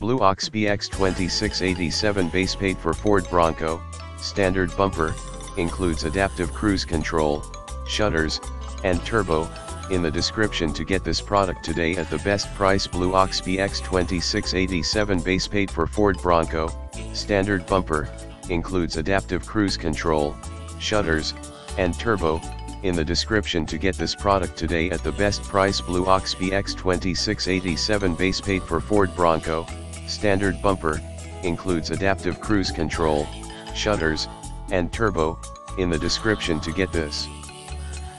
Blue Ox BX 2687 base paint for Ford Bronco, standard bumper, includes adaptive cruise control, shutters, and turbo, in the description to get this product today at the best price. Blue Ox BX 2687 base paint for Ford Bronco, standard bumper, includes adaptive cruise control, shutters, and turbo, in the description to get this product today at the best price. Blue Ox BX 2687 base paint for Ford Bronco, standard bumper, includes adaptive cruise control, shutters, and turbo, in the description to get this.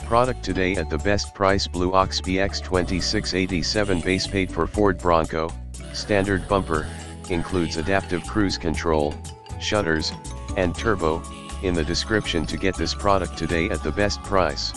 Product today at the best price Blue Ox BX 2687 base paint for Ford Bronco, standard bumper, includes adaptive cruise control, shutters, and turbo, in the description to get this product today at the best price.